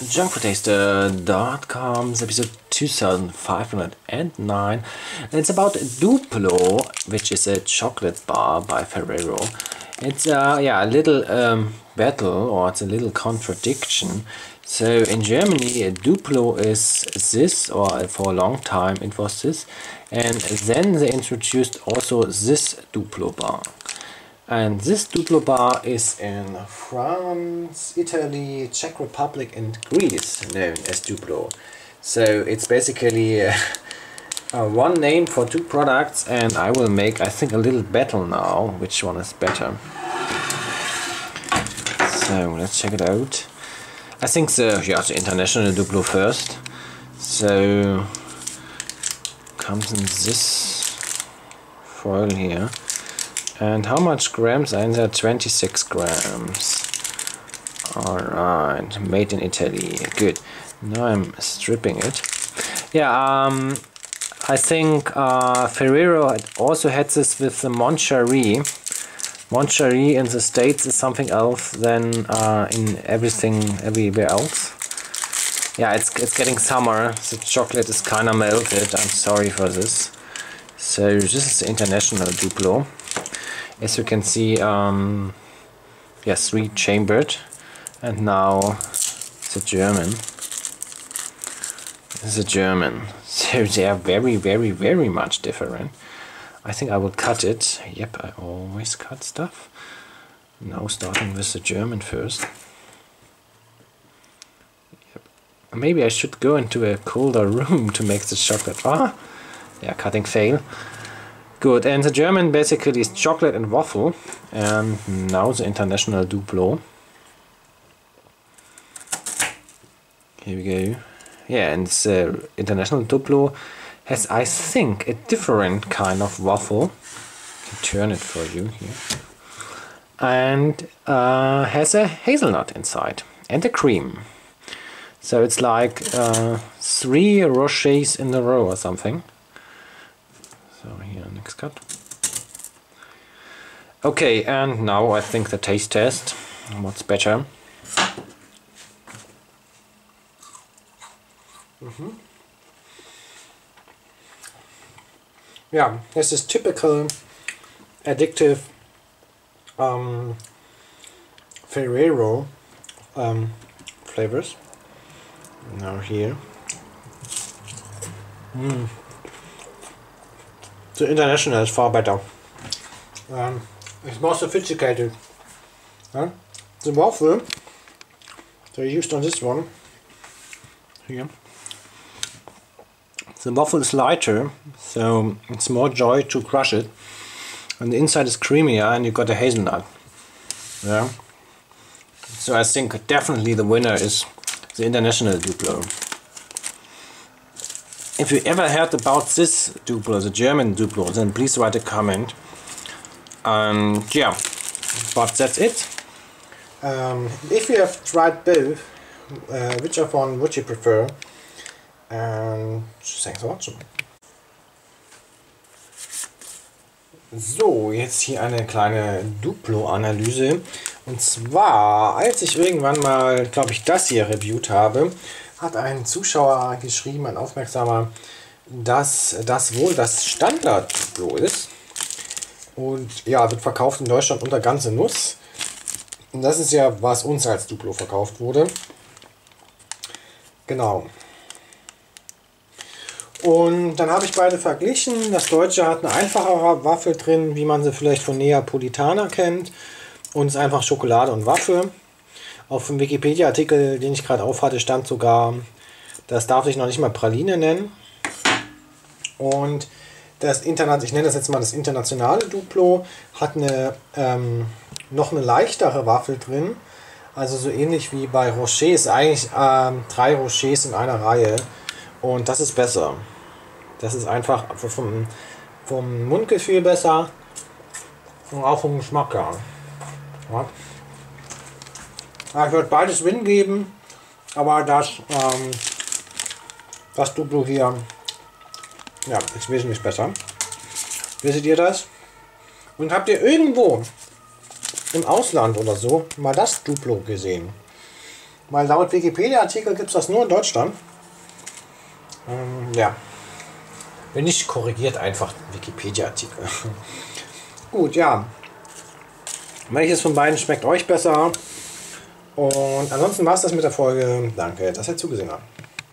junkfoodtaster.com's episode 2509. It's about Duplo, which is a chocolate bar by Ferrero. It's uh, yeah, a little um, battle or it's a little contradiction. So in Germany, Duplo is this, or for a long time it was this, and then they introduced also this Duplo bar. And this Duplo bar is in France, Italy, Czech Republic and Greece known as Duplo. So it's basically uh, uh, one name for two products and I will make I think a little battle now which one is better. So let's check it out. I think the, yeah, the international Duplo first. So comes in this foil here. And how much grams are in there? 26 grams. Alright, made in Italy. Good. Now I'm stripping it. Yeah, um, I think uh, Ferrero also had this with the Mon Chéri. Moncherie in the States is something else than uh, in everything everywhere else. Yeah, it's, it's getting summer. The chocolate is kind of melted. I'm sorry for this. So this is international Duplo as you can see um, yes three chambered. And now the German. The German. So they are very very very much different. I think I will cut it. Yep I always cut stuff. Now starting with the German first. Yep. maybe I should go into a colder room to make the chocolate. Ah yeah cutting fail Good, and the German basically is chocolate and waffle, and now the international Duplo. Here we go. Yeah, and the international Duplo has, I think, a different kind of waffle. Turn it for you here. And uh, has a hazelnut inside and a cream. So it's like uh, three Rochers in a row or something. Okay, and now I think the taste test. What's better? Mm -hmm. Yeah, this is typical addictive um, Ferrero um, flavors. Now here. Mm the international is far better. Um, it's more sophisticated. The waffle they used on this one here. The waffle is lighter, so it's more joy to crush it. And the inside is creamier and you got a hazelnut. Yeah. So I think definitely the winner is the international Duplo if you ever heard about this Duplo, the German Duplo, then please write a comment. And yeah, but that's it. Um, if you have tried both, uh, which of one would you prefer? And thanks for watching. So, jetzt hier eine kleine Duplo-Analyse. Und zwar, als ich irgendwann mal, glaube ich, das hier reviewt habe, hat ein Zuschauer geschrieben, ein Aufmerksamer, dass das wohl das Standard-Duplo ist. Und ja, wird verkauft in Deutschland unter ganze Nuss. Und das ist ja, was uns als Duplo verkauft wurde. Genau. Und dann habe ich beide verglichen. Das Deutsche hat eine einfachere Waffe drin, wie man sie vielleicht von Neapolitaner kennt. Und es ist einfach Schokolade und Waffe. Auf dem Wikipedia-Artikel, den ich gerade aufhatte, stand sogar, das darf ich noch nicht mal Praline nennen. Und das Internet, ich nenne das jetzt mal das internationale Duplo, hat eine ähm, noch eine leichtere Waffel drin. Also so ähnlich wie bei Rochers, eigentlich ähm, drei Rochers in einer Reihe. Und das ist besser. Das ist einfach vom, vom Mundgefühl besser und auch vom Geschmack her. Ja. Ja, ich würde beides Win geben, aber das, ähm, das Duplo hier ja, ist wesentlich besser. Wisst ihr das? Und habt ihr irgendwo im Ausland oder so mal das Duplo gesehen? Weil laut Wikipedia-Artikel gibt es das nur in Deutschland. Ähm, ja. Wenn nicht korrigiert, einfach Wikipedia-Artikel. Gut, ja. Welches von beiden schmeckt euch besser? Und ansonsten war es das mit der Folge. Danke, dass ihr zugesehen habt.